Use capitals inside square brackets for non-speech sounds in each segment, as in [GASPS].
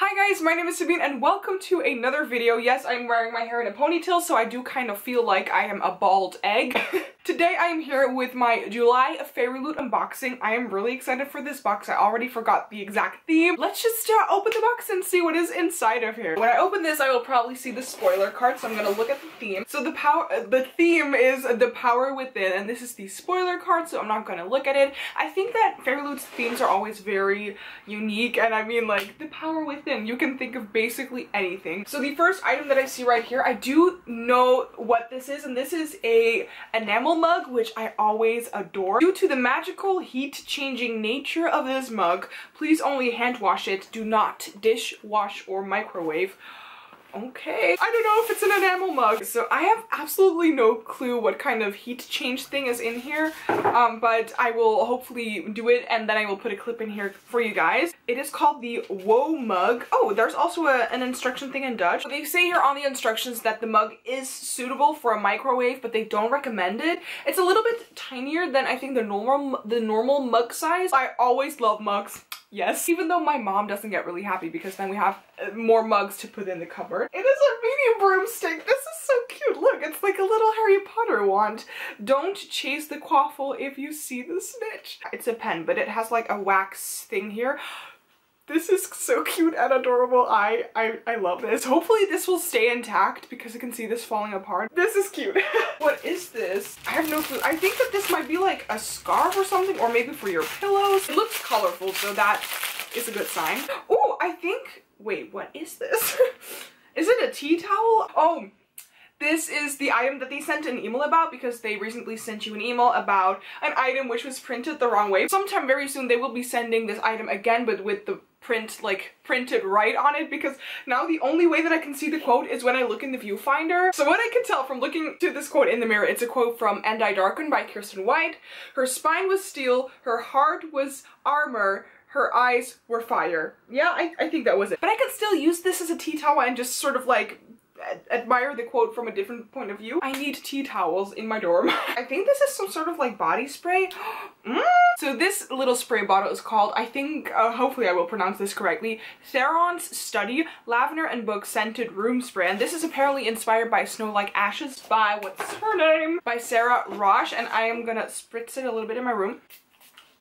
Hi guys, my name is Sabine and welcome to another video. Yes, I'm wearing my hair in a ponytail, so I do kind of feel like I am a bald egg. [LAUGHS] Today I am here with my July Fairy Loot unboxing. I am really excited for this box. I already forgot the exact theme. Let's just uh, open the box and see what is inside of here. When I open this, I will probably see the spoiler card, so I'm gonna look at the theme. So the power, the theme is the power within, and this is the spoiler card, so I'm not gonna look at it. I think that Fairy Loot's themes are always very unique, and I mean like the power within you can think of basically anything. So the first item that I see right here, I do know what this is, and this is a enamel mug, which I always adore. Due to the magical heat-changing nature of this mug, please only hand wash it. Do not dish, wash, or microwave okay. I don't know if it's an enamel mug. So I have absolutely no clue what kind of heat change thing is in here, um, but I will hopefully do it and then I will put a clip in here for you guys. It is called the Woe mug. Oh, there's also a, an instruction thing in Dutch. They say here on the instructions that the mug is suitable for a microwave, but they don't recommend it. It's a little bit tinier than I think the normal the normal mug size. I always love mugs. Yes. Even though my mom doesn't get really happy because then we have uh, more mugs to put in the cupboard. It is a medium broomstick. This is so cute. Look, it's like a little Harry Potter wand. Don't chase the quaffle if you see the snitch. It's a pen, but it has like a wax thing here. This is so cute and adorable. I, I, I love this. Hopefully this will stay intact because I can see this falling apart. This is cute. [LAUGHS] what is this? I have no clue. I think that this might be like a scarf or something or maybe for your pillows. It looks colorful so that is a good sign. [GASPS] Oh, I think, wait, what is this? [LAUGHS] is it a tea towel? Oh, this is the item that they sent an email about because they recently sent you an email about an item which was printed the wrong way. Sometime very soon they will be sending this item again but with the print like printed right on it because now the only way that I can see the quote is when I look in the viewfinder. So what I can tell from looking to this quote in the mirror, it's a quote from And I Darken by Kiersten White. Her spine was steel, her heart was armor, her eyes were fire. Yeah, I, I think that was it. But I can still use this as a tea towel and just sort of like admire the quote from a different point of view. I need tea towels in my dorm. [LAUGHS] I think this is some sort of like body spray. [GASPS] mm. So this little spray bottle is called, I think, uh, hopefully I will pronounce this correctly, Theron's Study Lavender and Book Scented Room Spray. And this is apparently inspired by Snow Like Ashes by, what's her name? By Sara Raasch. And I am gonna spritz it a little bit in my room.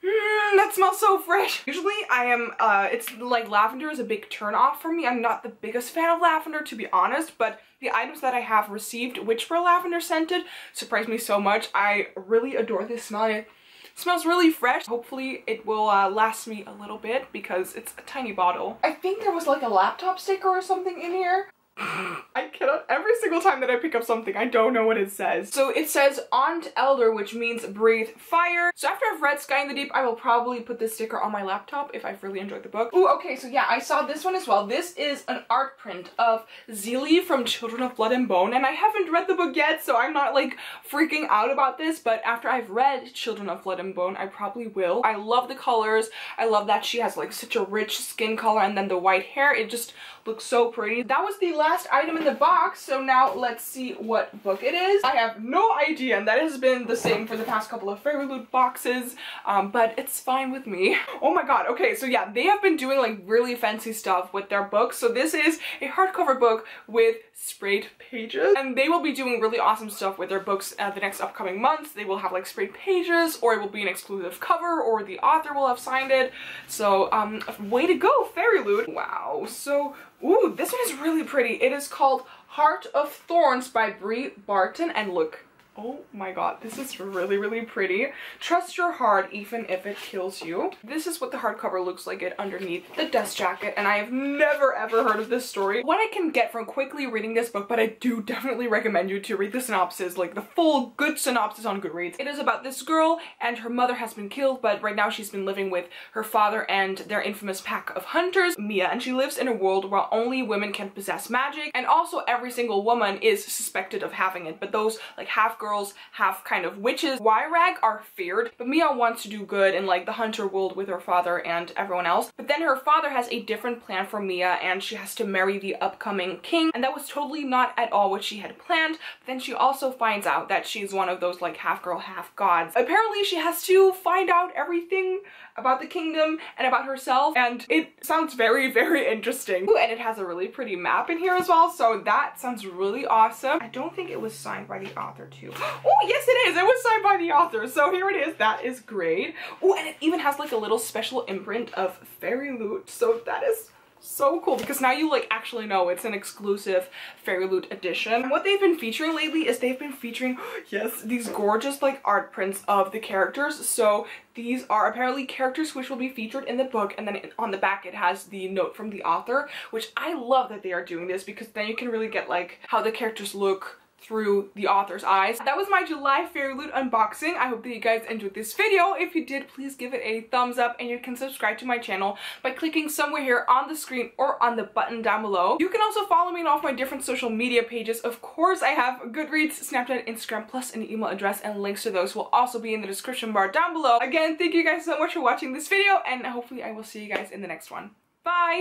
Mm, that smells so fresh. Usually I am, uh, it's like lavender is a big turn off for me. I'm not the biggest fan of lavender to be honest, but the items that I have received, which were lavender scented, surprised me so much. I really adore this smell. It smells really fresh. Hopefully it will uh, last me a little bit because it's a tiny bottle. I think there was like a laptop sticker or something in here. I cannot, every single time that I pick up something, I don't know what it says. So it says Ond Elder, which means breathe fire. So after I've read Sky in the Deep, I will probably put this sticker on my laptop if I've really enjoyed the book. Oh, okay, so yeah, I saw this one as well. This is an art print of Zelie from Children of Blood and Bone, and I haven't read the book yet, so I'm not like freaking out about this, but after I've read Children of Blood and Bone, I probably will. I love the colors. I love that she has like such a rich skin color and then the white hair. It just looks so pretty. That was the last item in the box, so now let's see what book it is. I have no idea, and that has been the same for the past couple of Fairy Loot boxes, um, but it's fine with me. Oh my god, okay, so yeah, they have been doing like really fancy stuff with their books. So this is a hardcover book with sprayed pages, and they will be doing really awesome stuff with their books uh, the next upcoming months. They will have like sprayed pages, or it will be an exclusive cover, or the author will have signed it. So, um, way to go, Fairy Loot. Wow, so Ooh, this one is really pretty. It is called Heart of Thorns by Bree Barton. And look, Oh my god, this is really, really pretty. Trust your heart even if it kills you. This is what the hardcover looks like it underneath the dust jacket, and I have never ever heard of this story. What I can get from quickly reading this book, but I do [LAUGHS] definitely recommend you to read the synopsis, like the full good synopsis on Goodreads. It is about this girl, and her mother has been killed, but right now she's been living with her father and their infamous pack of hunters, Mia, and she lives in a world where only women can possess magic, and also every single woman is suspected of having it, but those like half girls half kind of witches. Gwyrach are feared, but Mia wants to do good in like the hunter world with her father and everyone else. But then her father has a different plan for Mia and she has to marry the upcoming king and that was totally not at all what she had planned. But then she also finds out that she's one of those like half girl, half gods. Apparently she has to find out everything about the kingdom and about herself and it sounds very very interesting Ooh, and it has a really pretty map in here as well so that sounds really awesome I don't think it was signed by the author too [GASPS] oh yes it is it was signed by the author so here it is that is great oh and it even has like a little special imprint of Fairy Loot. so that is so cool because now you like actually know it's an exclusive fairy loot edition. What they've been featuring lately is they've been featuring, [GASPS] yes, these gorgeous like art prints of the characters. So these are apparently characters which will be featured in the book and then on the back it has the note from the author, which I love that they are doing this because then you can really get like how the characters look through the author's eyes. That was my July Fairy Loot unboxing. I hope that you guys enjoyed this video. If you did, please give it a thumbs up and you can subscribe to my channel by clicking somewhere here on the screen or on the button down below. You can also follow me on all my different social media pages. Of course, I have Goodreads, Snapchat, Instagram, plus an email address and links to those will also be in the description bar down below. Again, thank you guys so much for watching this video and hopefully I will see you guys in the next one. Bye!